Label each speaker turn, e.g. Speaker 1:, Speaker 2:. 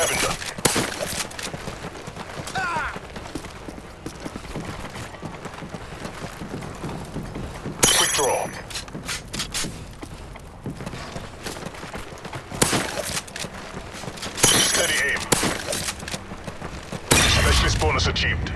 Speaker 1: scavenger. Quick draw. Steady aim. Specialist bonus achieved.